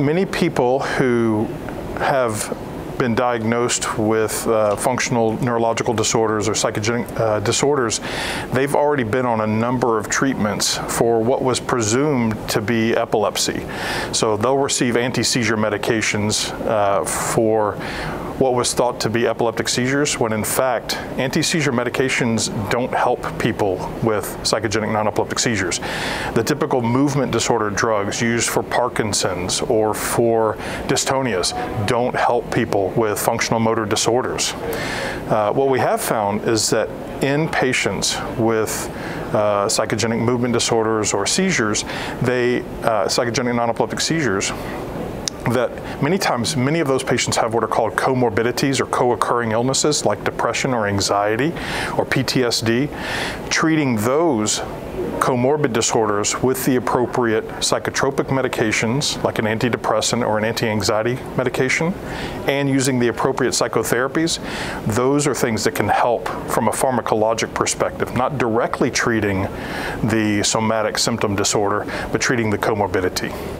many people who have been diagnosed with uh, functional neurological disorders or psychogenic uh, disorders, they've already been on a number of treatments for what was presumed to be epilepsy. So they'll receive anti-seizure medications uh, for what was thought to be epileptic seizures, when in fact, anti-seizure medications don't help people with psychogenic non-epileptic seizures. The typical movement disorder drugs used for Parkinson's or for dystonias don't help people with functional motor disorders. Uh, what we have found is that in patients with uh, psychogenic movement disorders or seizures, they, uh, psychogenic non-epileptic seizures, that many times many of those patients have what are called comorbidities or co-occurring illnesses like depression or anxiety or PTSD. Treating those comorbid disorders with the appropriate psychotropic medications like an antidepressant or an anti-anxiety medication and using the appropriate psychotherapies, those are things that can help from a pharmacologic perspective, not directly treating the somatic symptom disorder, but treating the comorbidity.